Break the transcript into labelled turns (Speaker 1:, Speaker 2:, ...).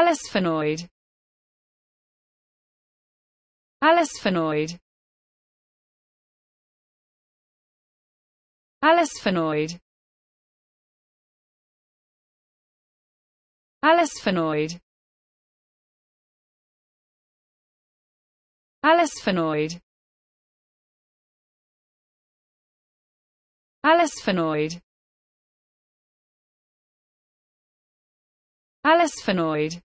Speaker 1: Alisphenoid. Alisphenoid. Alisphenoid. Alisphenoid. Alisphenoid. Alisphenoid. Alisphenoid.